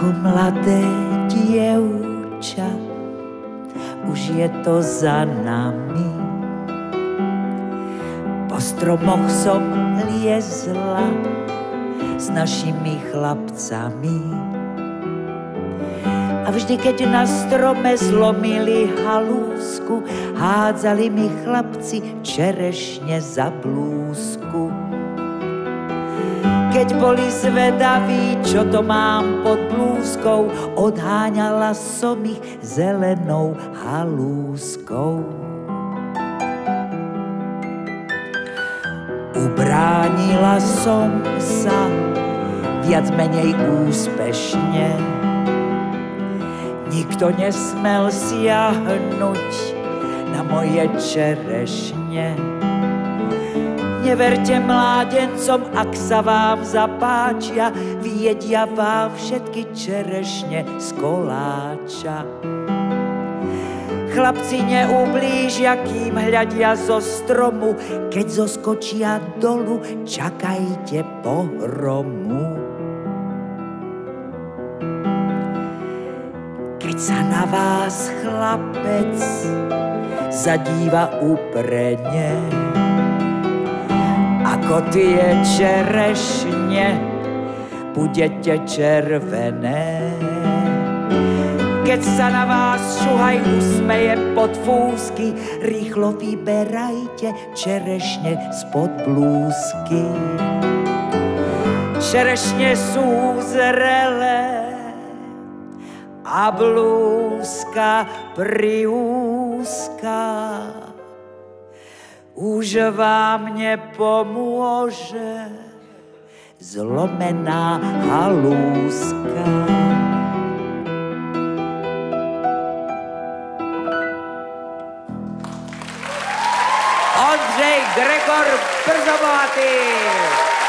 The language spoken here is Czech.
Ako mladé dievča, už je to za nami. Po stromoch som liezla s našimi chlapcami. A vždy, keď na strome zlomili halúsku, hádzali mi chlapci čerešne za blúzku. Keď boli zvedaví, čo to mám pod blúzkou, odháňala som ich zelenou halúskou. Ubránila som sa viac menej úspešne. Nikto nesmel siahnuť na moje čerešne. Neverte mládencom, ak sa vám zapáčia, viedia vám všetky čerešne z koláča. Chlapci neublížia, kým hľadia zo stromu, keď zoskočia dolu, čakajte pohromu. Keď sa na vás chlapec zadíva uprene, ako tie čerešne, budete červené keď sa na vás šuhaj usmeje pod fúsky, rýchlo vyberajte čerešne spod blúzky. Čerešne sú zrelé a blúzka priúzka už vám nepomôže zlomená halúska. Gregor Brzobohatý.